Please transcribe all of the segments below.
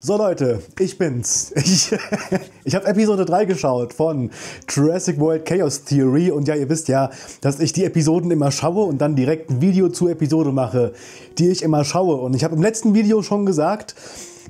So Leute, ich bin's. Ich, ich habe Episode 3 geschaut von Jurassic World Chaos Theory und ja, ihr wisst ja, dass ich die Episoden immer schaue und dann direkt ein Video zur Episode mache, die ich immer schaue. Und ich habe im letzten Video schon gesagt,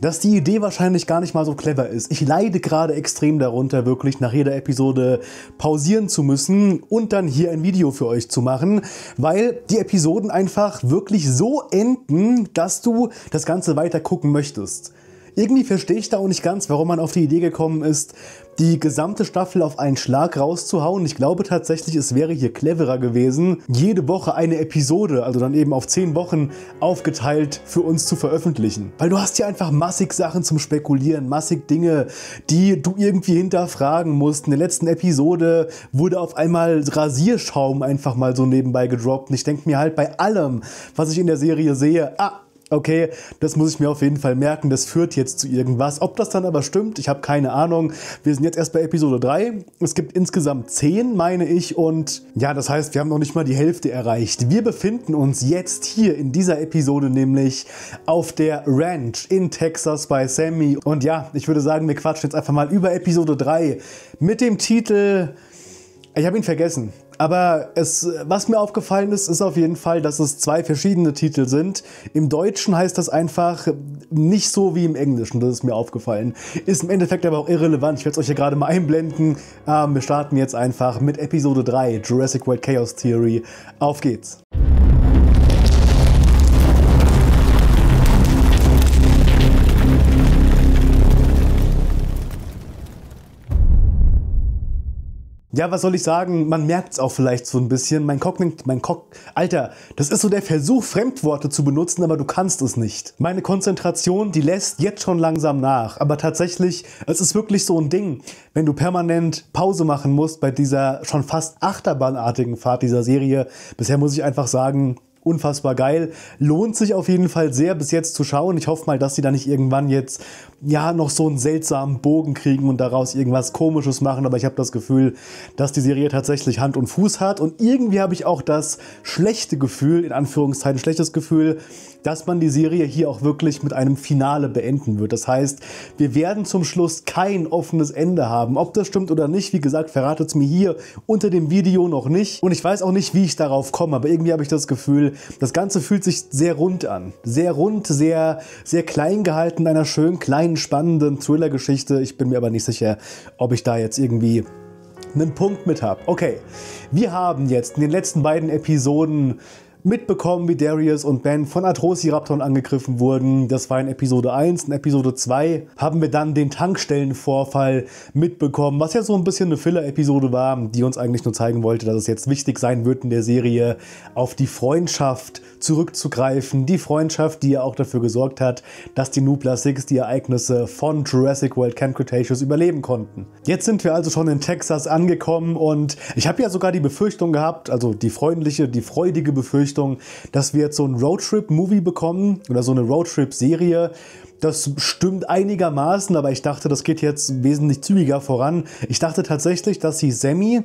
dass die Idee wahrscheinlich gar nicht mal so clever ist. Ich leide gerade extrem darunter, wirklich nach jeder Episode pausieren zu müssen und dann hier ein Video für euch zu machen, weil die Episoden einfach wirklich so enden, dass du das Ganze weiter gucken möchtest. Irgendwie verstehe ich da auch nicht ganz, warum man auf die Idee gekommen ist, die gesamte Staffel auf einen Schlag rauszuhauen. Ich glaube tatsächlich, es wäre hier cleverer gewesen, jede Woche eine Episode, also dann eben auf zehn Wochen aufgeteilt für uns zu veröffentlichen. Weil du hast hier einfach massig Sachen zum Spekulieren, massig Dinge, die du irgendwie hinterfragen musst. In der letzten Episode wurde auf einmal Rasierschaum einfach mal so nebenbei gedroppt. Und ich denke mir halt bei allem, was ich in der Serie sehe, ah, okay, das muss ich mir auf jeden Fall merken, das führt jetzt zu irgendwas. Ob das dann aber stimmt, ich habe keine Ahnung. Wir sind jetzt erst bei Episode 3. Es gibt insgesamt 10, meine ich. Und ja, das heißt, wir haben noch nicht mal die Hälfte erreicht. Wir befinden uns jetzt hier in dieser Episode nämlich auf der Ranch in Texas bei Sammy. Und ja, ich würde sagen, wir quatschen jetzt einfach mal über Episode 3 mit dem Titel... Ich habe ihn vergessen. Aber es, was mir aufgefallen ist, ist auf jeden Fall, dass es zwei verschiedene Titel sind. Im Deutschen heißt das einfach nicht so wie im Englischen, das ist mir aufgefallen. Ist im Endeffekt aber auch irrelevant. Ich werde es euch hier gerade mal einblenden. Ähm, wir starten jetzt einfach mit Episode 3, Jurassic World Chaos Theory. Auf geht's! Ja, was soll ich sagen? Man merkt es auch vielleicht so ein bisschen. Mein Cognit, mein Cog, Alter, das ist so der Versuch, Fremdworte zu benutzen, aber du kannst es nicht. Meine Konzentration, die lässt jetzt schon langsam nach. Aber tatsächlich, es ist wirklich so ein Ding, wenn du permanent Pause machen musst bei dieser schon fast achterbahnartigen Fahrt dieser Serie. Bisher muss ich einfach sagen, unfassbar geil. Lohnt sich auf jeden Fall sehr bis jetzt zu schauen. Ich hoffe mal, dass sie da nicht irgendwann jetzt ja noch so einen seltsamen Bogen kriegen und daraus irgendwas komisches machen, aber ich habe das Gefühl, dass die Serie tatsächlich Hand und Fuß hat und irgendwie habe ich auch das schlechte Gefühl, in Anführungszeichen schlechtes Gefühl, dass man die Serie hier auch wirklich mit einem Finale beenden wird. Das heißt, wir werden zum Schluss kein offenes Ende haben. Ob das stimmt oder nicht, wie gesagt, verratet es mir hier unter dem Video noch nicht. Und ich weiß auch nicht, wie ich darauf komme, aber irgendwie habe ich das Gefühl, das Ganze fühlt sich sehr rund an. Sehr rund, sehr, sehr klein gehalten, einer schön kleinen, spannenden Thriller-Geschichte. Ich bin mir aber nicht sicher, ob ich da jetzt irgendwie einen Punkt mit habe. Okay, wir haben jetzt in den letzten beiden Episoden mitbekommen, wie Darius und Ben von Atrociraptoren angegriffen wurden. Das war in Episode 1. In Episode 2 haben wir dann den Tankstellenvorfall mitbekommen, was ja so ein bisschen eine Filler-Episode war, die uns eigentlich nur zeigen wollte, dass es jetzt wichtig sein wird in der Serie, auf die Freundschaft zurückzugreifen. Die Freundschaft, die ja auch dafür gesorgt hat, dass die Nubla Six die Ereignisse von Jurassic World Camp Cretaceous überleben konnten. Jetzt sind wir also schon in Texas angekommen und ich habe ja sogar die Befürchtung gehabt, also die freundliche, die freudige Befürchtung, dass wir jetzt so ein Roadtrip-Movie bekommen oder so eine Roadtrip-Serie. Das stimmt einigermaßen, aber ich dachte, das geht jetzt wesentlich zügiger voran. Ich dachte tatsächlich, dass sie Sammy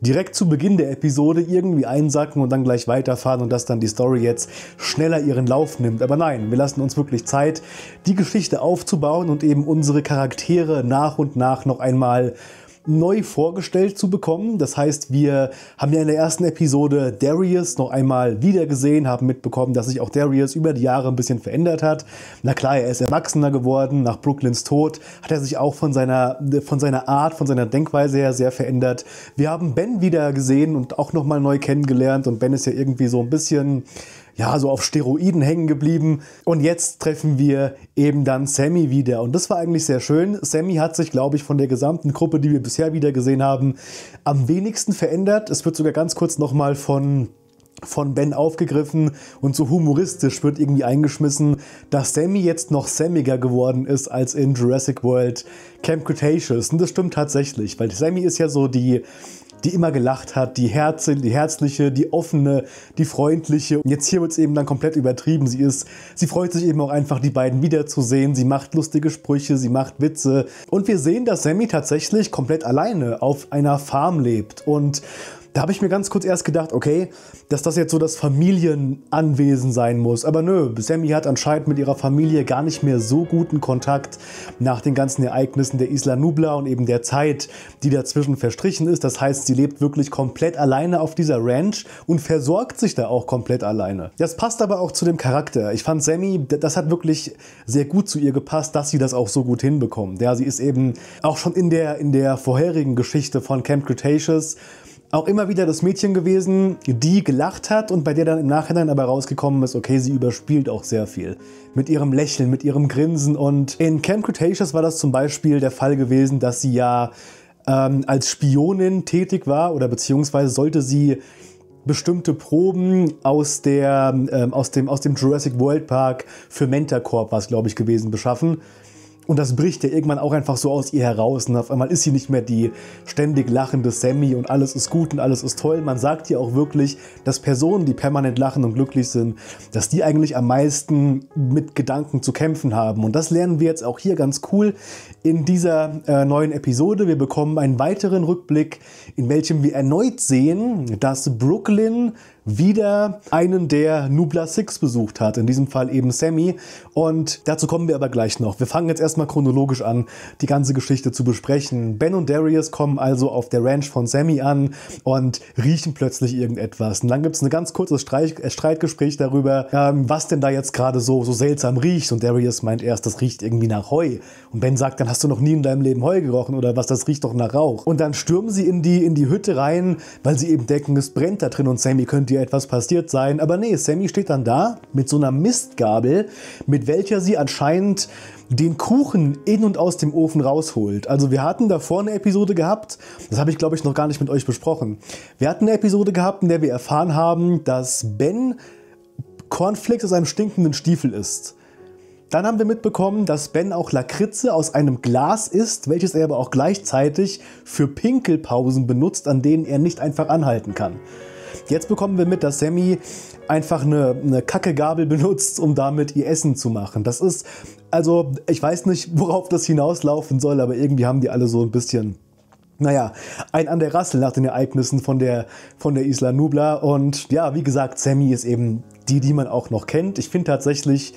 direkt zu Beginn der Episode irgendwie einsacken und dann gleich weiterfahren und dass dann die Story jetzt schneller ihren Lauf nimmt. Aber nein, wir lassen uns wirklich Zeit, die Geschichte aufzubauen und eben unsere Charaktere nach und nach noch einmal neu vorgestellt zu bekommen. Das heißt, wir haben ja in der ersten Episode Darius noch einmal wieder gesehen, haben mitbekommen, dass sich auch Darius über die Jahre ein bisschen verändert hat. Na klar, er ist erwachsener geworden. Nach Brooklyns Tod hat er sich auch von seiner, von seiner Art, von seiner Denkweise her sehr verändert. Wir haben Ben wieder gesehen und auch noch mal neu kennengelernt und Ben ist ja irgendwie so ein bisschen ja, so auf Steroiden hängen geblieben. Und jetzt treffen wir eben dann Sammy wieder. Und das war eigentlich sehr schön. Sammy hat sich, glaube ich, von der gesamten Gruppe, die wir bisher wieder gesehen haben, am wenigsten verändert. Es wird sogar ganz kurz nochmal von von Ben aufgegriffen und so humoristisch wird irgendwie eingeschmissen, dass Sammy jetzt noch Sammiger geworden ist als in Jurassic World Camp Cretaceous. Und das stimmt tatsächlich, weil Sammy ist ja so die die immer gelacht hat, die, Herz, die herzliche, die offene, die freundliche. Und jetzt hier wird es eben dann komplett übertrieben. Sie ist, sie freut sich eben auch einfach, die beiden wiederzusehen. Sie macht lustige Sprüche, sie macht Witze. Und wir sehen, dass Sammy tatsächlich komplett alleine auf einer Farm lebt. Und Da habe ich mir ganz kurz erst gedacht, okay, dass das jetzt so das Familienanwesen sein muss. Aber nö, Sammy hat anscheinend mit ihrer Familie gar nicht mehr so guten Kontakt nach den ganzen Ereignissen der Isla Nubla und eben der Zeit, die dazwischen verstrichen ist. Das heißt, sie lebt wirklich komplett alleine auf dieser Ranch und versorgt sich da auch komplett alleine. Das passt aber auch zu dem Charakter. Ich fand Sammy, das hat wirklich sehr gut zu ihr gepasst, dass sie das auch so gut hinbekommt. Ja, sie ist eben auch schon in der, in der vorherigen Geschichte von Camp Cretaceous auch immer wieder das Mädchen gewesen, die gelacht hat und bei der dann im Nachhinein aber rausgekommen ist, okay, sie überspielt auch sehr viel. Mit ihrem Lächeln, mit ihrem Grinsen. Und in Camp Cretaceous war das zum Beispiel der Fall gewesen, dass sie ja ähm, als Spionin tätig war oder beziehungsweise sollte sie bestimmte Proben aus, der, ähm, aus, dem, aus dem Jurassic World Park für Mentacorp war es, glaube ich, gewesen, beschaffen. Und das bricht ja irgendwann auch einfach so aus ihr heraus. Und auf einmal ist sie nicht mehr die ständig lachende Sammy und alles ist gut und alles ist toll. Man sagt ja auch wirklich, dass Personen, die permanent lachen und glücklich sind, dass die eigentlich am meisten mit Gedanken zu kämpfen haben. Und das lernen wir jetzt auch hier ganz cool in dieser äh, neuen Episode. Wir bekommen einen weiteren Rückblick, in welchem wir erneut sehen, dass Brooklyn wieder einen der Nubla Six besucht hat, in diesem Fall eben Sammy. Und dazu kommen wir aber gleich noch. Wir fangen jetzt erstmal chronologisch an, die ganze Geschichte zu besprechen. Ben und Darius kommen also auf der Ranch von Sammy an und riechen plötzlich irgendetwas. Und dann gibt es ein ganz kurzes Streich äh, Streitgespräch darüber, ähm, was denn da jetzt gerade so, so seltsam riecht. Und Darius meint erst, das riecht irgendwie nach Heu. Und Ben sagt, dann hast du noch nie in deinem Leben Heu gerochen oder was, das riecht doch nach Rauch. Und dann stürmen sie in die, in die Hütte rein, weil sie eben denken, es brennt da drin und Sammy könnte ihr etwas passiert sein. Aber nee, Sammy steht dann da mit so einer Mistgabel, mit welcher sie anscheinend den Kuchen in und aus dem Ofen rausholt. Also wir hatten davor eine Episode gehabt, das habe ich glaube ich noch gar nicht mit euch besprochen. Wir hatten eine Episode gehabt, in der wir erfahren haben, dass Ben Cornflakes aus einem stinkenden Stiefel isst. Dann haben wir mitbekommen, dass Ben auch Lakritze aus einem Glas isst, welches er aber auch gleichzeitig für Pinkelpausen benutzt, an denen er nicht einfach anhalten kann. Jetzt bekommen wir mit, dass Sammy einfach eine, eine Kackegabel benutzt, um damit ihr Essen zu machen. Das ist, also ich weiß nicht, worauf das hinauslaufen soll, aber irgendwie haben die alle so ein bisschen naja, ein an der Rassel nach den Ereignissen von der, von der Isla Nubla. Und ja, wie gesagt, Sammy ist eben die, die man auch noch kennt. Ich finde tatsächlich,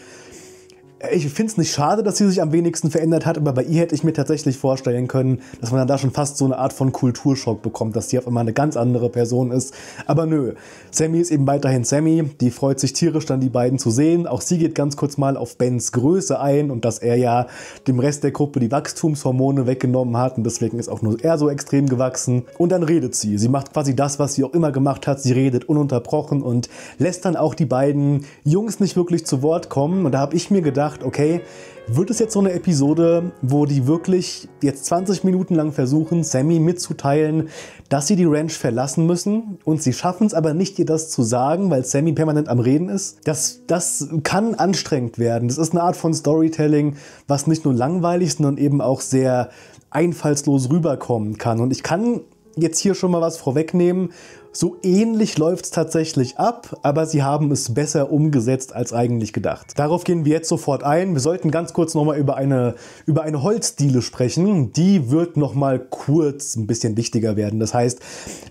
ich finde es nicht schade, dass sie sich am wenigsten verändert hat, aber bei ihr hätte ich mir tatsächlich vorstellen können, dass man dann da schon fast so eine Art von Kulturschock bekommt, dass sie auf einmal eine ganz andere Person ist. Aber nö, Sammy ist eben weiterhin Sammy, die freut sich tierisch dann die beiden zu sehen. Auch sie geht ganz kurz mal auf Bens Größe ein und dass er ja dem Rest der Gruppe die Wachstumshormone weggenommen hat und deswegen ist auch nur er so extrem gewachsen. Und dann redet sie. Sie macht quasi das, was sie auch immer gemacht hat. Sie redet ununterbrochen und lässt dann auch die beiden Jungs nicht wirklich zu Wort kommen. Und da habe ich mir gedacht, gedacht, okay, wird es jetzt so eine Episode, wo die wirklich jetzt 20 Minuten lang versuchen, Sammy mitzuteilen, dass sie die Ranch verlassen müssen und sie schaffen es aber nicht, ihr das zu sagen, weil Sammy permanent am Reden ist. Das, das kann anstrengend werden. Das ist eine Art von Storytelling, was nicht nur langweilig, sondern eben auch sehr einfallslos rüberkommen kann. Und ich kann jetzt hier schon mal was vorwegnehmen. So ähnlich läuft es tatsächlich ab, aber sie haben es besser umgesetzt als eigentlich gedacht. Darauf gehen wir jetzt sofort ein. Wir sollten ganz kurz nochmal über eine, über eine Holzdiele sprechen. Die wird nochmal kurz ein bisschen wichtiger werden. Das heißt,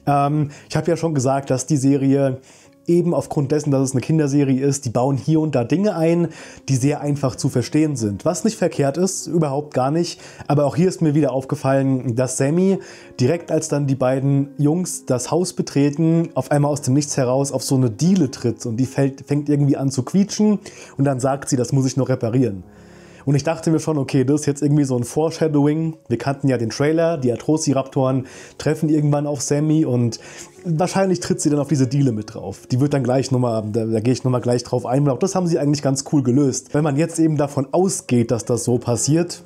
ähm, ich habe ja schon gesagt, dass die Serie eben aufgrund dessen, dass es eine Kinderserie ist, die bauen hier und da Dinge ein, die sehr einfach zu verstehen sind. Was nicht verkehrt ist, überhaupt gar nicht. Aber auch hier ist mir wieder aufgefallen, dass Sammy direkt als dann die beiden Jungs das Haus betreten, auf einmal aus dem Nichts heraus auf so eine Diele tritt und die fällt, fängt irgendwie an zu quietschen und dann sagt sie, das muss ich noch reparieren. Und ich dachte mir schon, okay, das ist jetzt irgendwie so ein Foreshadowing. Wir kannten ja den Trailer, die Atrociraptoren treffen irgendwann auf Sammy und wahrscheinlich tritt sie dann auf diese Diele mit drauf. Die wird dann gleich nochmal, da, da gehe ich nochmal gleich drauf ein. Auch das haben sie eigentlich ganz cool gelöst. Wenn man jetzt eben davon ausgeht, dass das so passiert,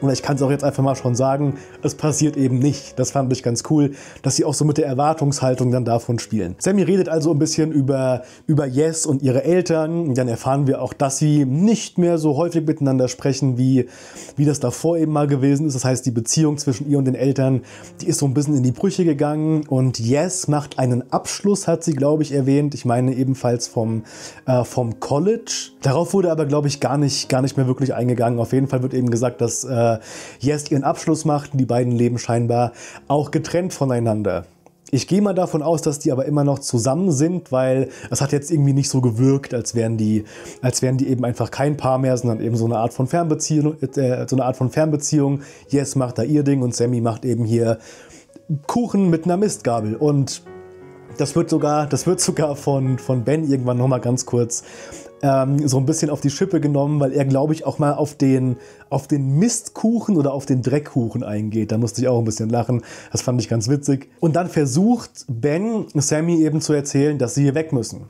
und ich kann es auch jetzt einfach mal schon sagen, es passiert eben nicht. Das fand ich ganz cool, dass sie auch so mit der Erwartungshaltung dann davon spielen. Sammy redet also ein bisschen über, über Yes und ihre Eltern. Dann erfahren wir auch, dass sie nicht mehr so häufig miteinander sprechen, wie, wie das davor eben mal gewesen ist. Das heißt, die Beziehung zwischen ihr und den Eltern, die ist so ein bisschen in die Brüche gegangen. Und Yes macht einen Abschluss, hat sie, glaube ich, erwähnt. Ich meine ebenfalls vom, äh, vom College. Darauf wurde aber, glaube ich, gar nicht, gar nicht mehr wirklich eingegangen. Auf jeden Fall wird eben gesagt, dass äh, Yes ihren Abschluss machten. Die beiden leben scheinbar auch getrennt voneinander. Ich gehe mal davon aus, dass die aber immer noch zusammen sind, weil es hat jetzt irgendwie nicht so gewirkt, als wären die, als wären die eben einfach kein Paar mehr, sondern eben so eine Art von Fernbeziehung, äh, so eine Art von Fernbeziehung. Yes macht da ihr Ding und Sammy macht eben hier Kuchen mit einer Mistgabel und das wird sogar, das wird sogar von, von Ben irgendwann nochmal ganz kurz ähm, so ein bisschen auf die Schippe genommen, weil er, glaube ich, auch mal auf den, auf den Mistkuchen oder auf den Dreckkuchen eingeht. Da musste ich auch ein bisschen lachen. Das fand ich ganz witzig. Und dann versucht Ben Sammy eben zu erzählen, dass sie hier weg müssen.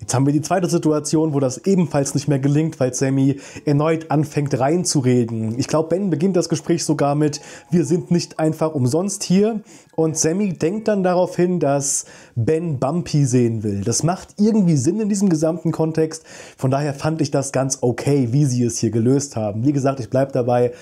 Jetzt haben wir die zweite Situation, wo das ebenfalls nicht mehr gelingt, weil Sammy erneut anfängt reinzureden. Ich glaube, Ben beginnt das Gespräch sogar mit, wir sind nicht einfach umsonst hier. Und Sammy denkt dann darauf hin, dass Ben Bumpy sehen will. Das macht irgendwie Sinn in diesem gesamten Kontext. Von daher fand ich das ganz okay, wie sie es hier gelöst haben. Wie gesagt, ich bleibe dabei.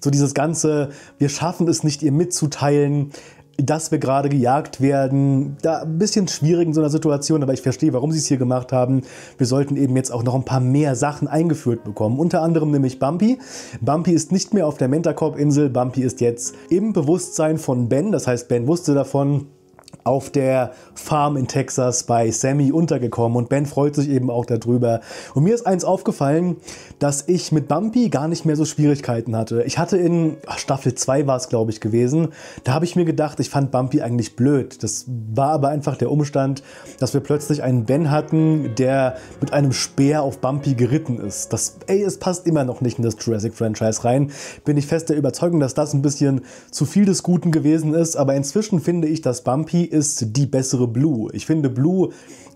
So dieses ganze, wir schaffen es nicht, ihr mitzuteilen, dass wir gerade gejagt werden. Da ein bisschen schwierig in so einer Situation, aber ich verstehe, warum sie es hier gemacht haben. Wir sollten eben jetzt auch noch ein paar mehr Sachen eingeführt bekommen. Unter anderem nämlich Bumpy. Bumpy ist nicht mehr auf der Mentacorp-Insel. Bumpy ist jetzt im Bewusstsein von Ben. Das heißt, Ben wusste davon auf der Farm in Texas bei Sammy untergekommen und Ben freut sich eben auch darüber. Und mir ist eins aufgefallen, dass ich mit Bumpy gar nicht mehr so Schwierigkeiten hatte. Ich hatte in Staffel 2 war es glaube ich gewesen, da habe ich mir gedacht, ich fand Bumpy eigentlich blöd. Das war aber einfach der Umstand, dass wir plötzlich einen Ben hatten, der mit einem Speer auf Bumpy geritten ist. Das, ey, es passt immer noch nicht in das Jurassic Franchise rein. Bin ich fest der Überzeugung, dass das ein bisschen zu viel des Guten gewesen ist, aber inzwischen finde ich, dass Bumpy ist die bessere Blue. Ich finde, Blue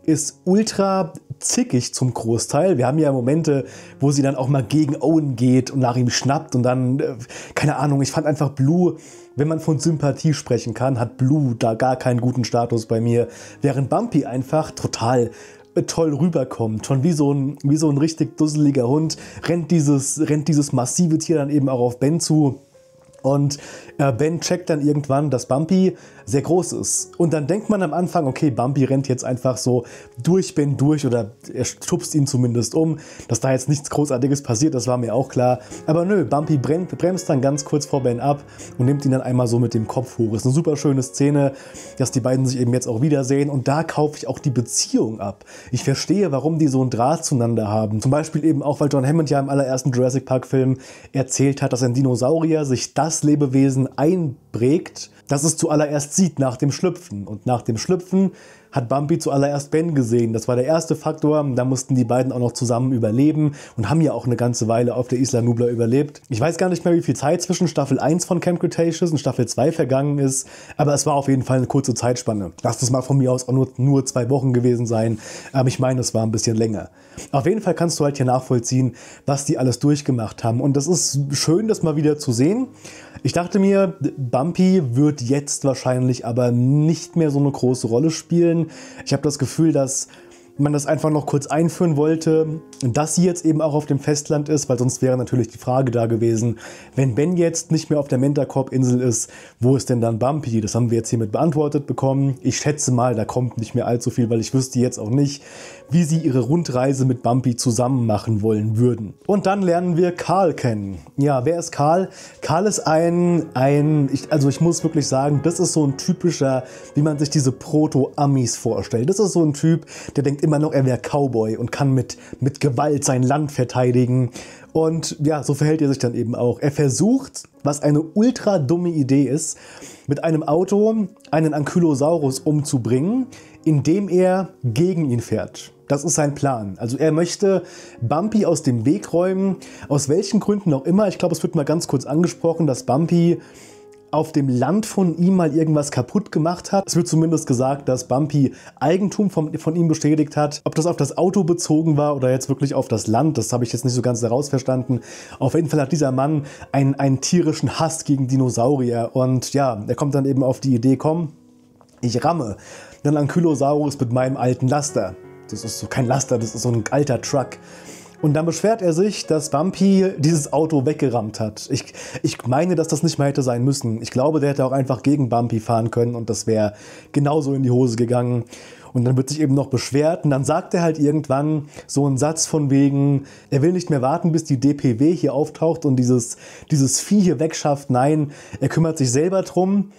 ist ultra zickig zum Großteil. Wir haben ja Momente, wo sie dann auch mal gegen Owen geht und nach ihm schnappt und dann, äh, keine Ahnung, ich fand einfach Blue, wenn man von Sympathie sprechen kann, hat Blue da gar keinen guten Status bei mir, während Bumpy einfach total äh, toll rüberkommt. Schon wie so ein, wie so ein richtig dusseliger Hund rennt dieses, rennt dieses massive Tier dann eben auch auf Ben zu. Und äh, Ben checkt dann irgendwann, dass Bumpy sehr groß ist. Und dann denkt man am Anfang, okay, Bumpy rennt jetzt einfach so durch Ben durch oder er stupst ihn zumindest um, dass da jetzt nichts Großartiges passiert, das war mir auch klar. Aber nö, Bumpy bremst dann ganz kurz vor Ben ab und nimmt ihn dann einmal so mit dem Kopf hoch. Ist eine super schöne Szene, dass die beiden sich eben jetzt auch wiedersehen und da kaufe ich auch die Beziehung ab. Ich verstehe, warum die so einen Draht zueinander haben. Zum Beispiel eben auch, weil John Hammond ja im allerersten Jurassic Park Film erzählt hat, dass ein Dinosaurier sich das Lebewesen einprägt, das es zuallererst sieht nach dem Schlüpfen. Und nach dem Schlüpfen hat Bumpy zuallererst Ben gesehen. Das war der erste Faktor. Da mussten die beiden auch noch zusammen überleben und haben ja auch eine ganze Weile auf der Isla Nubla überlebt. Ich weiß gar nicht mehr, wie viel Zeit zwischen Staffel 1 von Camp Cretaceous und Staffel 2 vergangen ist, aber es war auf jeden Fall eine kurze Zeitspanne. Lass es mal von mir aus auch nur, nur zwei Wochen gewesen sein, aber ich meine, es war ein bisschen länger. Auf jeden Fall kannst du halt hier nachvollziehen, was die alles durchgemacht haben. Und das ist schön, das mal wieder zu sehen. Ich dachte mir, Bumpy wird jetzt wahrscheinlich aber nicht mehr so eine große Rolle spielen. Ich habe das Gefühl, dass man das einfach noch kurz einführen wollte, dass sie jetzt eben auch auf dem Festland ist, weil sonst wäre natürlich die Frage da gewesen, wenn Ben jetzt nicht mehr auf der Mentacorp-Insel ist, wo ist denn dann Bumpy? Das haben wir jetzt hiermit beantwortet bekommen. Ich schätze mal, da kommt nicht mehr allzu viel, weil ich wüsste jetzt auch nicht, wie sie ihre Rundreise mit Bumpy zusammen machen wollen würden. Und dann lernen wir Karl kennen. Ja, wer ist Karl? Karl ist ein, ein ich, also ich muss wirklich sagen, das ist so ein typischer, wie man sich diese Proto-Amis vorstellt. Das ist so ein Typ, der denkt immer noch, er wäre Cowboy und kann mit, mit Gewalt sein Land verteidigen. Und ja, so verhält er sich dann eben auch. Er versucht, was eine ultra dumme Idee ist, mit einem Auto einen Ankylosaurus umzubringen, indem er gegen ihn fährt. Das ist sein Plan. Also er möchte Bumpy aus dem Weg räumen, aus welchen Gründen auch immer. Ich glaube, es wird mal ganz kurz angesprochen, dass Bumpy auf dem Land von ihm mal irgendwas kaputt gemacht hat. Es wird zumindest gesagt, dass Bumpy Eigentum von, von ihm bestätigt hat. Ob das auf das Auto bezogen war oder jetzt wirklich auf das Land, das habe ich jetzt nicht so ganz daraus verstanden. Auf jeden Fall hat dieser Mann einen, einen tierischen Hass gegen Dinosaurier. Und ja, er kommt dann eben auf die Idee, komm, ich ramme einen Ankylosaurus mit meinem alten Laster. Das ist so kein Laster, das ist so ein alter Truck. Und dann beschwert er sich, dass Bumpy dieses Auto weggerammt hat. Ich, ich meine, dass das nicht mehr hätte sein müssen. Ich glaube, der hätte auch einfach gegen Bumpy fahren können und das wäre genauso in die Hose gegangen. Und dann wird sich eben noch beschwert und dann sagt er halt irgendwann so einen Satz von wegen, er will nicht mehr warten, bis die DPW hier auftaucht und dieses, dieses Vieh hier wegschafft. Nein, er kümmert sich selber drum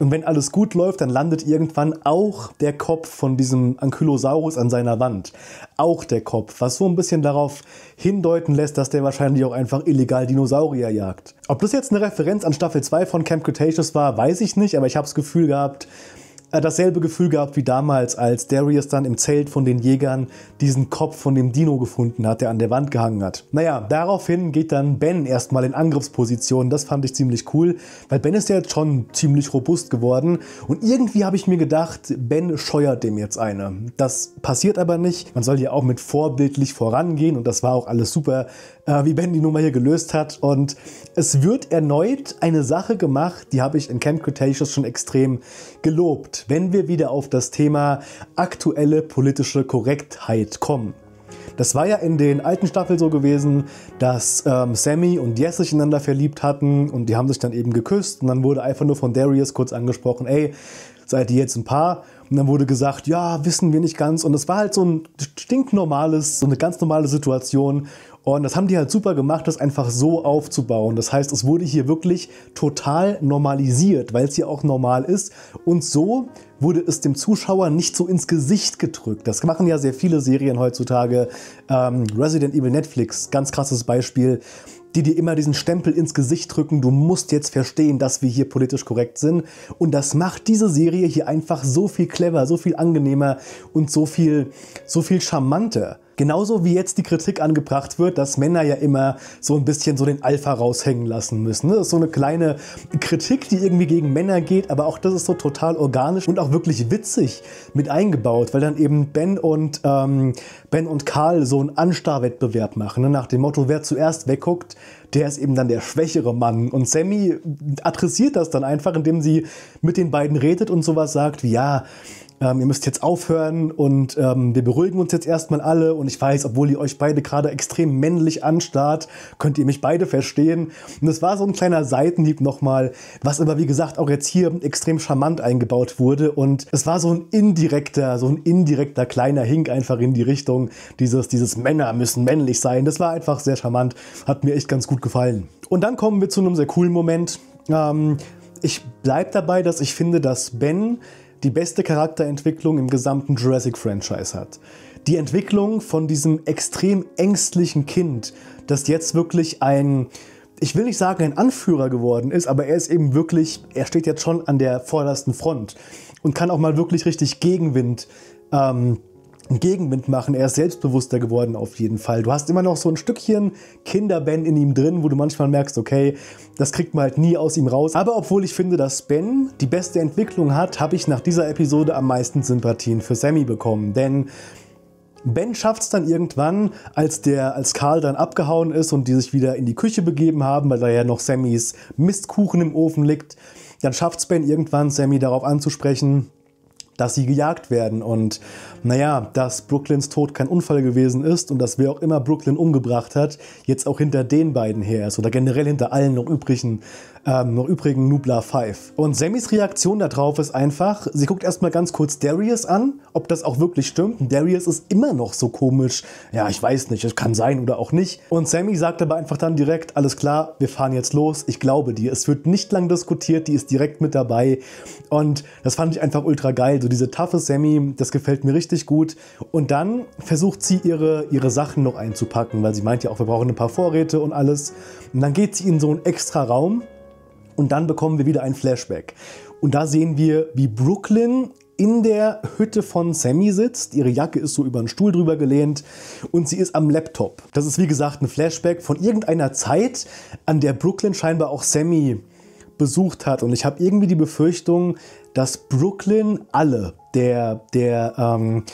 Und wenn alles gut läuft, dann landet irgendwann auch der Kopf von diesem Ankylosaurus an seiner Wand. Auch der Kopf, was so ein bisschen darauf hindeuten lässt, dass der wahrscheinlich auch einfach illegal Dinosaurier jagt. Ob das jetzt eine Referenz an Staffel 2 von Camp Cretaceous war, weiß ich nicht, aber ich habe das Gefühl gehabt, dasselbe Gefühl gehabt wie damals, als Darius dann im Zelt von den Jägern diesen Kopf von dem Dino gefunden hat, der an der Wand gehangen hat. Naja, daraufhin geht dann Ben erstmal in Angriffsposition. Das fand ich ziemlich cool, weil Ben ist ja jetzt schon ziemlich robust geworden. Und irgendwie habe ich mir gedacht, Ben scheuert dem jetzt eine. Das passiert aber nicht. Man soll ja auch mit vorbildlich vorangehen und das war auch alles super, äh, wie Ben die Nummer hier gelöst hat. Und es wird erneut eine Sache gemacht, die habe ich in Camp Cretaceous schon extrem gelobt wenn wir wieder auf das Thema aktuelle politische Korrektheit kommen. Das war ja in den alten Staffeln so gewesen, dass ähm, Sammy und Jess sich ineinander verliebt hatten und die haben sich dann eben geküsst und dann wurde einfach nur von Darius kurz angesprochen, ey, seid ihr jetzt ein Paar? Und dann wurde gesagt, ja, wissen wir nicht ganz. Und es war halt so ein stinknormales, so eine ganz normale Situation. Und das haben die halt super gemacht, das einfach so aufzubauen. Das heißt, es wurde hier wirklich total normalisiert, weil es hier auch normal ist. Und so wurde es dem Zuschauer nicht so ins Gesicht gedrückt. Das machen ja sehr viele Serien heutzutage. Ähm, Resident Evil Netflix, ganz krasses Beispiel die dir immer diesen Stempel ins Gesicht drücken, du musst jetzt verstehen, dass wir hier politisch korrekt sind. Und das macht diese Serie hier einfach so viel clever, so viel angenehmer und so viel, so viel charmanter. Genauso wie jetzt die Kritik angebracht wird, dass Männer ja immer so ein bisschen so den Alpha raushängen lassen müssen. Das ist so eine kleine Kritik, die irgendwie gegen Männer geht, aber auch das ist so total organisch und auch wirklich witzig mit eingebaut, weil dann eben Ben und, ähm, ben und Karl so einen Anstarrwettbewerb machen, ne? nach dem Motto, wer zuerst wegguckt, der ist eben dann der schwächere Mann. Und Sammy adressiert das dann einfach, indem sie mit den beiden redet und sowas sagt wie, ja, ähm, ihr müsst jetzt aufhören und ähm, wir beruhigen uns jetzt erstmal alle und ich weiß, obwohl ihr euch beide gerade extrem männlich anstarrt, könnt ihr mich beide verstehen. Und es war so ein kleiner Seitenhieb nochmal, was aber wie gesagt auch jetzt hier extrem charmant eingebaut wurde und es war so ein indirekter, so ein indirekter kleiner Hink einfach in die Richtung dieses, dieses Männer müssen männlich sein. Das war einfach sehr charmant, hat mir echt ganz gut gefallen. Und dann kommen wir zu einem sehr coolen Moment. Ähm, ich bleibe dabei, dass ich finde, dass Ben die beste Charakterentwicklung im gesamten Jurassic-Franchise hat. Die Entwicklung von diesem extrem ängstlichen Kind, das jetzt wirklich ein, ich will nicht sagen ein Anführer geworden ist, aber er ist eben wirklich, er steht jetzt schon an der vordersten Front und kann auch mal wirklich richtig Gegenwind ähm, Gegenwind machen. Er ist selbstbewusster geworden auf jeden Fall. Du hast immer noch so ein Stückchen Kinderben in ihm drin, wo du manchmal merkst, okay, das kriegt man halt nie aus ihm raus. Aber obwohl ich finde, dass Ben die beste Entwicklung hat, habe ich nach dieser Episode am meisten Sympathien für Sammy bekommen. Denn Ben schafft es dann irgendwann, als der, als Karl dann abgehauen ist und die sich wieder in die Küche begeben haben, weil da ja noch Sammys Mistkuchen im Ofen liegt. Dann schafft es Ben irgendwann, Sammy darauf anzusprechen, dass sie gejagt werden. Und naja, dass Brooklyns Tod kein Unfall gewesen ist und dass wer auch immer Brooklyn umgebracht hat, jetzt auch hinter den beiden her ist oder generell hinter allen noch übrigen ähm, noch übrigen Nubla 5. Und Sammys Reaktion darauf ist einfach, sie guckt erstmal ganz kurz Darius an, ob das auch wirklich stimmt. Und Darius ist immer noch so komisch. Ja, ich weiß nicht, es kann sein oder auch nicht. Und Sammy sagt aber einfach dann direkt, alles klar, wir fahren jetzt los. Ich glaube dir. Es wird nicht lang diskutiert, die ist direkt mit dabei. Und das fand ich einfach ultra geil. So diese taffe Sammy, das gefällt mir richtig gut. Und dann versucht sie ihre, ihre Sachen noch einzupacken, weil sie meint ja auch, wir brauchen ein paar Vorräte und alles. Und dann geht sie in so einen extra Raum und dann bekommen wir wieder ein Flashback. Und da sehen wir, wie Brooklyn in der Hütte von Sammy sitzt. Ihre Jacke ist so über einen Stuhl drüber gelehnt und sie ist am Laptop. Das ist wie gesagt ein Flashback von irgendeiner Zeit, an der Brooklyn scheinbar auch Sammy besucht hat. Und ich habe irgendwie die Befürchtung, dass Brooklyn alle der, der, ähm,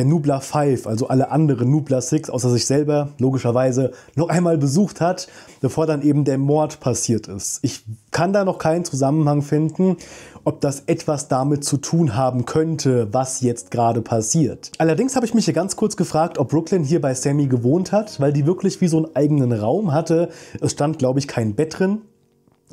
der Nubla 5, also alle anderen Nubla 6, außer sich selber, logischerweise, noch einmal besucht hat, bevor dann eben der Mord passiert ist. Ich kann da noch keinen Zusammenhang finden, ob das etwas damit zu tun haben könnte, was jetzt gerade passiert. Allerdings habe ich mich hier ganz kurz gefragt, ob Brooklyn hier bei Sammy gewohnt hat, weil die wirklich wie so einen eigenen Raum hatte. Es stand, glaube ich, kein Bett drin.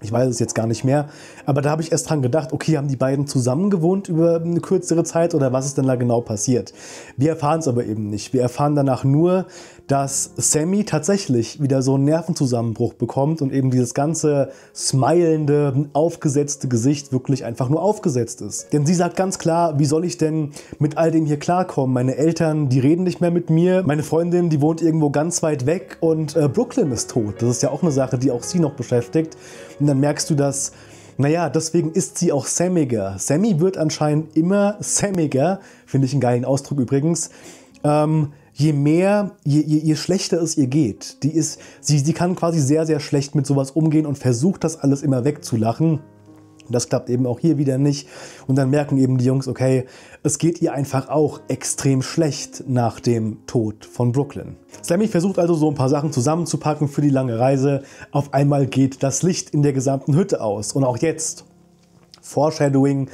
Ich weiß es jetzt gar nicht mehr. Aber da habe ich erst dran gedacht, okay, haben die beiden zusammen gewohnt über eine kürzere Zeit oder was ist denn da genau passiert? Wir erfahren es aber eben nicht. Wir erfahren danach nur, dass Sammy tatsächlich wieder so einen Nervenzusammenbruch bekommt und eben dieses ganze smilende, aufgesetzte Gesicht wirklich einfach nur aufgesetzt ist. Denn sie sagt ganz klar, wie soll ich denn mit all dem hier klarkommen? Meine Eltern, die reden nicht mehr mit mir. Meine Freundin, die wohnt irgendwo ganz weit weg und äh, Brooklyn ist tot. Das ist ja auch eine Sache, die auch sie noch beschäftigt. Und dann merkst du, dass naja, deswegen ist sie auch Sammiger. Sammy wird anscheinend immer Sammiger, finde ich einen geilen Ausdruck übrigens. Ähm, je mehr, je, je, je, schlechter es ihr geht. Die ist, sie, sie kann quasi sehr, sehr schlecht mit sowas umgehen und versucht das alles immer wegzulachen. Das klappt eben auch hier wieder nicht. Und dann merken eben die Jungs, okay, es geht ihr einfach auch extrem schlecht nach dem Tod von Brooklyn. Sammy versucht also so ein paar Sachen zusammenzupacken für die lange Reise. Auf einmal geht das Licht in der gesamten Hütte aus. Und auch jetzt, Foreshadowing,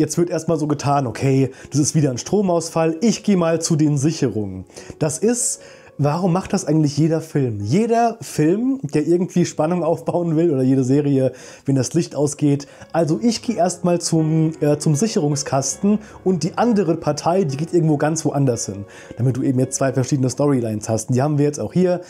Jetzt wird erstmal so getan, okay, das ist wieder ein Stromausfall, ich gehe mal zu den Sicherungen. Das ist warum macht das eigentlich jeder Film? Jeder Film, der irgendwie Spannung aufbauen will oder jede Serie, wenn das Licht ausgeht. Also ich gehe erstmal zum, äh, zum Sicherungskasten und die andere Partei, die geht irgendwo ganz woanders hin. Damit du eben jetzt zwei verschiedene Storylines hast. Und die haben wir jetzt auch hier.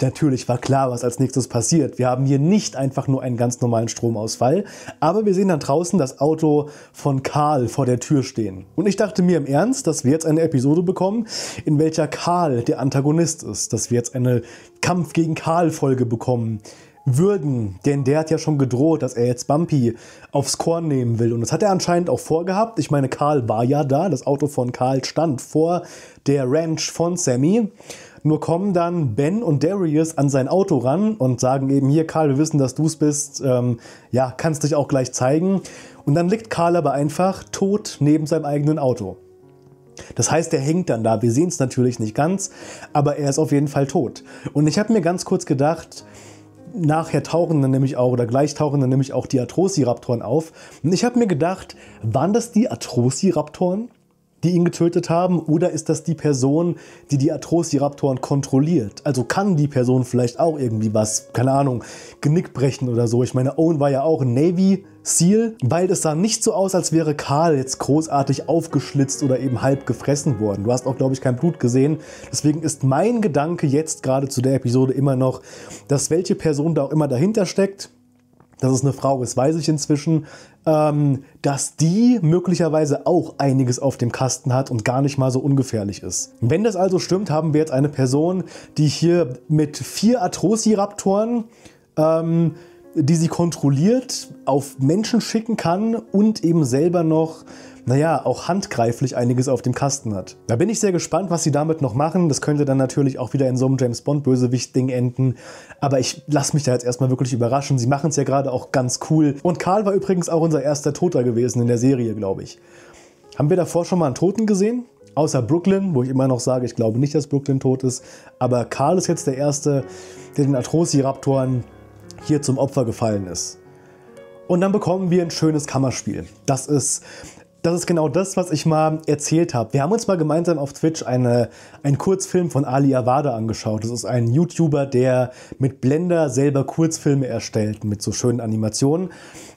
Natürlich war klar, was als nächstes passiert. Wir haben hier nicht einfach nur einen ganz normalen Stromausfall, aber wir sehen dann draußen das Auto von Karl vor der Tür stehen. Und ich dachte mir im Ernst, dass wir jetzt eine Episode bekommen, in welcher Karl der Antagonist ist, dass wir jetzt eine Kampf gegen Karl Folge bekommen würden, denn der hat ja schon gedroht, dass er jetzt Bumpy aufs Korn nehmen will und das hat er anscheinend auch vorgehabt. Ich meine, Karl war ja da, das Auto von Karl stand vor der Ranch von Sammy nur kommen dann Ben und Darius an sein Auto ran und sagen eben hier, Karl, wir wissen, dass du es bist. Ähm, ja, kannst dich auch gleich zeigen. Und dann liegt Karl aber einfach tot neben seinem eigenen Auto. Das heißt, er hängt dann da. Wir sehen es natürlich nicht ganz, aber er ist auf jeden Fall tot. Und ich habe mir ganz kurz gedacht, nachher tauchen dann nämlich auch, oder gleich tauchen dann nämlich auch die Atrociraptoren auf. Und ich habe mir gedacht, waren das die Atrociraptoren? Die ihn getötet haben? Oder ist das die Person, die die Atrociraptoren kontrolliert? Also kann die Person vielleicht auch irgendwie was, keine Ahnung, Genick brechen oder so? Ich meine, Owen war ja auch ein Navy SEAL, weil es sah nicht so aus, als wäre Karl jetzt großartig aufgeschlitzt oder eben halb gefressen worden. Du hast auch, glaube ich, kein Blut gesehen. Deswegen ist mein Gedanke jetzt gerade zu der Episode immer noch, dass welche Person da auch immer dahinter steckt, dass es eine Frau ist, weiß ich inzwischen, ähm, dass die möglicherweise auch einiges auf dem Kasten hat und gar nicht mal so ungefährlich ist. Wenn das also stimmt, haben wir jetzt eine Person, die hier mit vier Atrociraptoren ähm, die sie kontrolliert, auf Menschen schicken kann und eben selber noch naja, auch handgreiflich einiges auf dem Kasten hat. Da bin ich sehr gespannt, was sie damit noch machen. Das könnte dann natürlich auch wieder in so einem James Bond-Bösewicht-Ding enden. Aber ich lasse mich da jetzt erstmal wirklich überraschen. Sie machen es ja gerade auch ganz cool. Und Karl war übrigens auch unser erster Toter gewesen in der Serie, glaube ich. Haben wir davor schon mal einen Toten gesehen? Außer Brooklyn, wo ich immer noch sage, ich glaube nicht, dass Brooklyn tot ist. Aber Karl ist jetzt der Erste, der den Atrociraptoren hier zum Opfer gefallen ist. Und dann bekommen wir ein schönes Kammerspiel. Das ist das ist genau das, was ich mal erzählt habe. Wir haben uns mal gemeinsam auf Twitch eine, einen Kurzfilm von Ali Awada angeschaut. Das ist ein YouTuber, der mit Blender selber Kurzfilme erstellt, mit so schönen Animationen.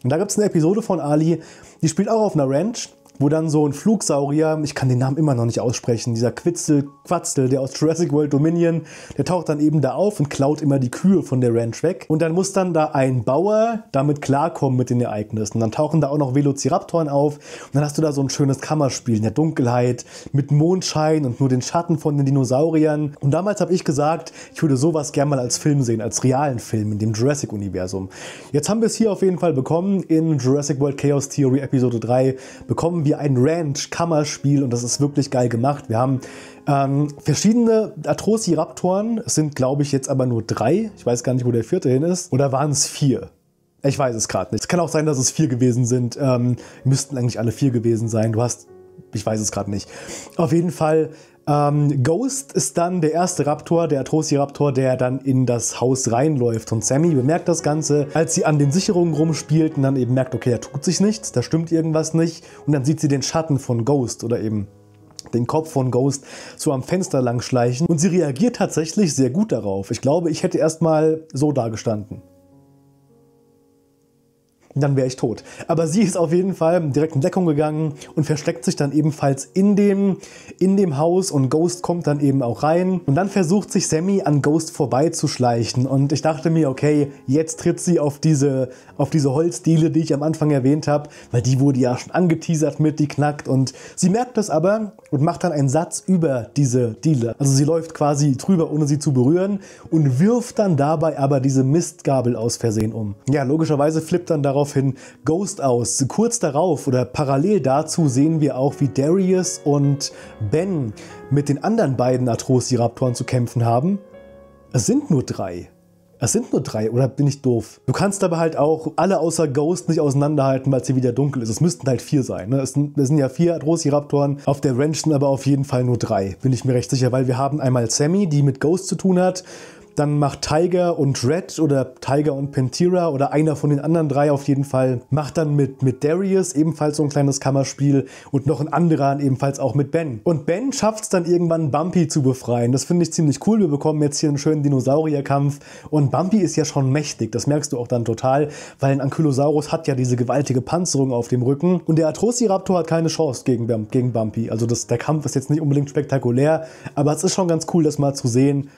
Und da gibt es eine Episode von Ali, die spielt auch auf einer Ranch wo dann so ein Flugsaurier, ich kann den Namen immer noch nicht aussprechen, dieser Quitzel, Quatzel, der aus Jurassic World Dominion, der taucht dann eben da auf und klaut immer die Kühe von der Ranch weg. Und dann muss dann da ein Bauer damit klarkommen mit den Ereignissen. Dann tauchen da auch noch Velociraptoren auf. Und dann hast du da so ein schönes Kammerspiel in der Dunkelheit mit Mondschein und nur den Schatten von den Dinosauriern. Und damals habe ich gesagt, ich würde sowas gerne mal als Film sehen, als realen Film in dem Jurassic-Universum. Jetzt haben wir es hier auf jeden Fall bekommen. In Jurassic World Chaos Theory Episode 3 bekommen wir wir ein Ranch-Kammerspiel und das ist wirklich geil gemacht. Wir haben ähm, verschiedene Atrociraptoren. Es sind, glaube ich, jetzt aber nur drei. Ich weiß gar nicht, wo der vierte hin ist. Oder waren es vier? Ich weiß es gerade nicht. Es kann auch sein, dass es vier gewesen sind. Ähm, müssten eigentlich alle vier gewesen sein. Du hast, ich weiß es gerade nicht. Auf jeden Fall ähm, Ghost ist dann der erste Raptor, der Atrociraptor, der dann in das Haus reinläuft. Und Sammy bemerkt das Ganze, als sie an den Sicherungen rumspielt und dann eben merkt, okay, da tut sich nichts, da stimmt irgendwas nicht. Und dann sieht sie den Schatten von Ghost oder eben den Kopf von Ghost so am Fenster lang schleichen. Und sie reagiert tatsächlich sehr gut darauf. Ich glaube, ich hätte erst mal so dagestanden. Dann wäre ich tot. Aber sie ist auf jeden Fall direkt in Deckung gegangen und versteckt sich dann ebenfalls in dem, in dem Haus und Ghost kommt dann eben auch rein. Und dann versucht sich Sammy an Ghost vorbeizuschleichen und ich dachte mir, okay, jetzt tritt sie auf diese, auf diese Holzdiele, die ich am Anfang erwähnt habe, weil die wurde ja schon angeteasert mit, die knackt und sie merkt das aber und macht dann einen Satz über diese Diele. Also sie läuft quasi drüber, ohne sie zu berühren und wirft dann dabei aber diese Mistgabel aus Versehen um. Ja, logischerweise flippt dann daraufhin Ghost aus. Kurz darauf oder parallel dazu sehen wir auch, wie Darius und Ben mit den anderen beiden Atrociraptoren zu kämpfen haben. Es sind nur drei. Es sind nur drei, oder bin ich doof? Du kannst aber halt auch alle außer Ghost nicht auseinanderhalten, weil es hier wieder dunkel ist. Es müssten halt vier sein. Ne? Es, sind, es sind ja vier Atrociraptoren. Auf der Ranch sind aber auf jeden Fall nur drei. Bin ich mir recht sicher, weil wir haben einmal Sammy, die mit Ghost zu tun hat. Dann macht Tiger und Red oder Tiger und Pentira oder einer von den anderen drei auf jeden Fall, macht dann mit, mit Darius ebenfalls so ein kleines Kammerspiel und noch ein anderer ebenfalls auch mit Ben. Und Ben schafft es dann irgendwann Bumpy zu befreien. Das finde ich ziemlich cool. Wir bekommen jetzt hier einen schönen Dinosaurierkampf und Bumpy ist ja schon mächtig. Das merkst du auch dann total, weil ein Ankylosaurus hat ja diese gewaltige Panzerung auf dem Rücken und der Atrociraptor hat keine Chance gegen, gegen Bumpy. Also das, der Kampf ist jetzt nicht unbedingt spektakulär, aber es ist schon ganz cool, das mal zu sehen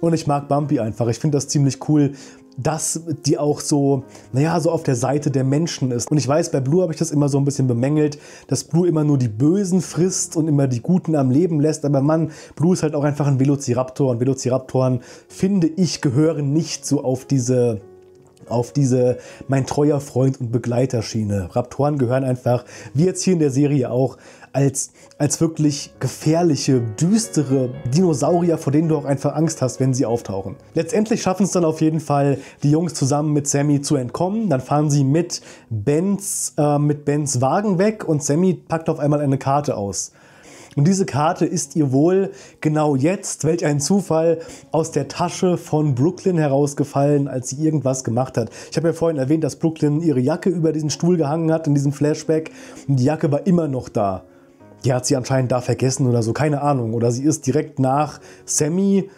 und ich mag Bumpy einfach. Ich finde das ziemlich cool, dass die auch so, naja, so auf der Seite der Menschen ist. Und ich weiß, bei Blue habe ich das immer so ein bisschen bemängelt, dass Blue immer nur die Bösen frisst und immer die Guten am Leben lässt. Aber Mann, Blue ist halt auch einfach ein Velociraptor. Und Velociraptoren, finde ich, gehören nicht so auf diese auf diese mein treuer Freund und Begleiter Schiene. Raptoren gehören einfach, wie jetzt hier in der Serie auch, als, als wirklich gefährliche, düstere Dinosaurier, vor denen du auch einfach Angst hast, wenn sie auftauchen. Letztendlich schaffen es dann auf jeden Fall die Jungs zusammen mit Sammy zu entkommen. Dann fahren sie mit Bens, äh, mit Bens Wagen weg und Sammy packt auf einmal eine Karte aus. Und diese Karte ist ihr wohl genau jetzt, welch ein Zufall, aus der Tasche von Brooklyn herausgefallen, als sie irgendwas gemacht hat. Ich habe ja vorhin erwähnt, dass Brooklyn ihre Jacke über diesen Stuhl gehangen hat in diesem Flashback und die Jacke war immer noch da. Die hat sie anscheinend da vergessen oder so, keine Ahnung. Oder sie ist direkt nach Sammy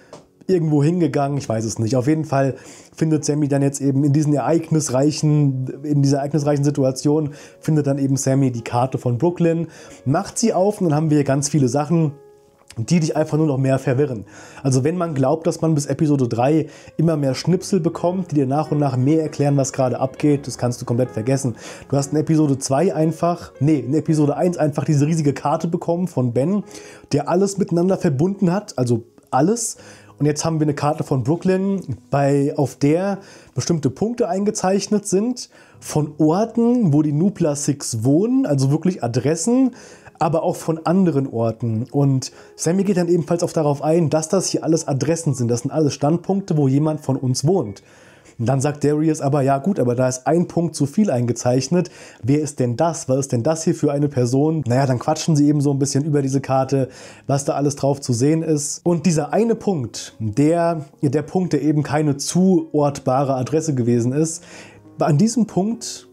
irgendwo hingegangen, ich weiß es nicht. Auf jeden Fall findet Sammy dann jetzt eben in diesen ereignisreichen, in dieser ereignisreichen Situation, findet dann eben Sammy die Karte von Brooklyn, macht sie auf und dann haben wir ganz viele Sachen, die dich einfach nur noch mehr verwirren. Also wenn man glaubt, dass man bis Episode 3 immer mehr Schnipsel bekommt, die dir nach und nach mehr erklären, was gerade abgeht, das kannst du komplett vergessen. Du hast in Episode 2 einfach, nee, in Episode 1 einfach diese riesige Karte bekommen von Ben, der alles miteinander verbunden hat, also alles. Und jetzt haben wir eine Karte von Brooklyn, bei, auf der bestimmte Punkte eingezeichnet sind von Orten, wo die Nupla Six wohnen, also wirklich Adressen, aber auch von anderen Orten. Und Sammy geht dann ebenfalls auch darauf ein, dass das hier alles Adressen sind. Das sind alles Standpunkte, wo jemand von uns wohnt. Und dann sagt Darius aber, ja gut, aber da ist ein Punkt zu viel eingezeichnet. Wer ist denn das? Was ist denn das hier für eine Person? Naja, dann quatschen sie eben so ein bisschen über diese Karte, was da alles drauf zu sehen ist. Und dieser eine Punkt, der, der Punkt, der eben keine zuortbare Adresse gewesen ist, an diesem Punkt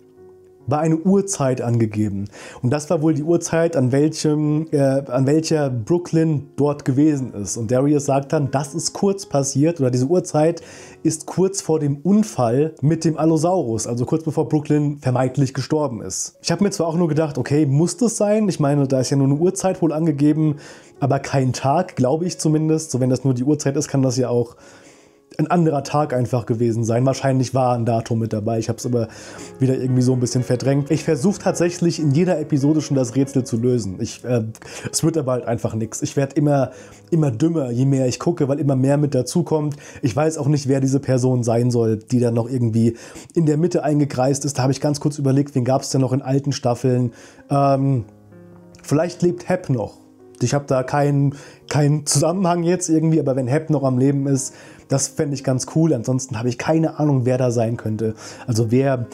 war eine Uhrzeit angegeben. Und das war wohl die Uhrzeit, an, welchem, äh, an welcher Brooklyn dort gewesen ist. Und Darius sagt dann, das ist kurz passiert, oder diese Uhrzeit ist kurz vor dem Unfall mit dem Allosaurus, also kurz bevor Brooklyn vermeintlich gestorben ist. Ich habe mir zwar auch nur gedacht, okay, muss das sein? Ich meine, da ist ja nur eine Uhrzeit wohl angegeben, aber kein Tag, glaube ich zumindest. So, wenn das nur die Uhrzeit ist, kann das ja auch ein anderer Tag einfach gewesen sein. Wahrscheinlich war ein Datum mit dabei. Ich habe es aber wieder irgendwie so ein bisschen verdrängt. Ich versuche tatsächlich in jeder Episode schon das Rätsel zu lösen. Ich, äh, es wird aber halt einfach nichts. Ich werde immer, immer dümmer, je mehr ich gucke, weil immer mehr mit dazukommt. Ich weiß auch nicht, wer diese Person sein soll, die dann noch irgendwie in der Mitte eingekreist ist. Da habe ich ganz kurz überlegt, wen gab es denn noch in alten Staffeln. Ähm, vielleicht lebt Hep noch. Ich habe da keinen kein Zusammenhang jetzt irgendwie, aber wenn Hep noch am Leben ist, das fände ich ganz cool. Ansonsten habe ich keine Ahnung, wer da sein könnte. Also wer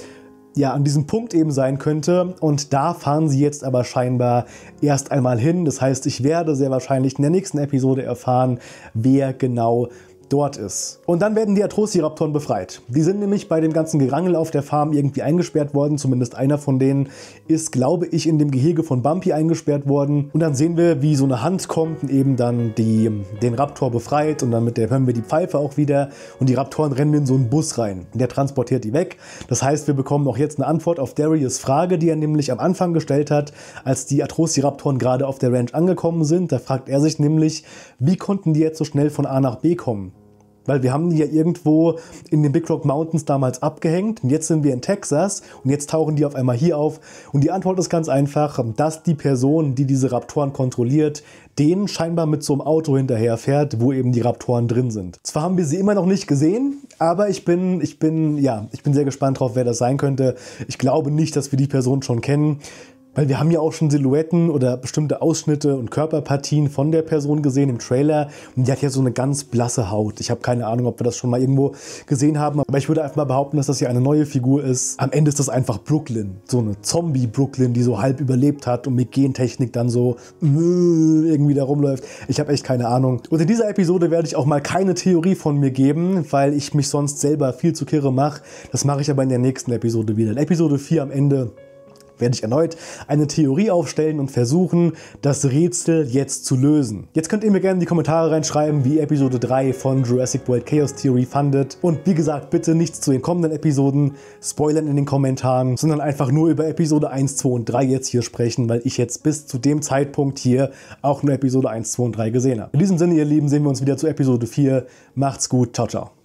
ja an diesem Punkt eben sein könnte. Und da fahren sie jetzt aber scheinbar erst einmal hin. Das heißt, ich werde sehr wahrscheinlich in der nächsten Episode erfahren, wer genau dort ist. Und dann werden die Atrociraptoren befreit. Die sind nämlich bei dem ganzen Gerangel auf der Farm irgendwie eingesperrt worden. Zumindest einer von denen ist, glaube ich, in dem Gehege von Bumpy eingesperrt worden. Und dann sehen wir, wie so eine Hand kommt und eben dann die, den Raptor befreit. Und dann mit der hören wir die Pfeife auch wieder. Und die Raptoren rennen in so einen Bus rein. Der transportiert die weg. Das heißt, wir bekommen auch jetzt eine Antwort auf Darius Frage, die er nämlich am Anfang gestellt hat, als die Atrociraptoren gerade auf der Ranch angekommen sind. Da fragt er sich nämlich, wie konnten die jetzt so schnell von A nach B kommen? Weil wir haben die ja irgendwo in den Big Rock Mountains damals abgehängt und jetzt sind wir in Texas und jetzt tauchen die auf einmal hier auf. Und die Antwort ist ganz einfach, dass die Person, die diese Raptoren kontrolliert, denen scheinbar mit so einem Auto hinterherfährt, wo eben die Raptoren drin sind. Zwar haben wir sie immer noch nicht gesehen, aber ich bin, ich bin, ja, ich bin sehr gespannt drauf, wer das sein könnte. Ich glaube nicht, dass wir die Person schon kennen. Weil wir haben ja auch schon Silhouetten oder bestimmte Ausschnitte und Körperpartien von der Person gesehen im Trailer. Und die hat ja so eine ganz blasse Haut. Ich habe keine Ahnung, ob wir das schon mal irgendwo gesehen haben. Aber ich würde einfach mal behaupten, dass das hier eine neue Figur ist. Am Ende ist das einfach Brooklyn. So eine Zombie-Brooklyn, die so halb überlebt hat und mit Gentechnik dann so äh, irgendwie da rumläuft. Ich habe echt keine Ahnung. Und in dieser Episode werde ich auch mal keine Theorie von mir geben, weil ich mich sonst selber viel zu kirre mache. Das mache ich aber in der nächsten Episode wieder. In Episode 4 am Ende werde ich erneut eine Theorie aufstellen und versuchen, das Rätsel jetzt zu lösen. Jetzt könnt ihr mir gerne in die Kommentare reinschreiben, wie Episode 3 von Jurassic World Chaos Theory fandet. Und wie gesagt, bitte nichts zu den kommenden Episoden spoilern in den Kommentaren, sondern einfach nur über Episode 1, 2 und 3 jetzt hier sprechen, weil ich jetzt bis zu dem Zeitpunkt hier auch nur Episode 1, 2 und 3 gesehen habe. In diesem Sinne, ihr Lieben, sehen wir uns wieder zu Episode 4. Macht's gut. Ciao, ciao.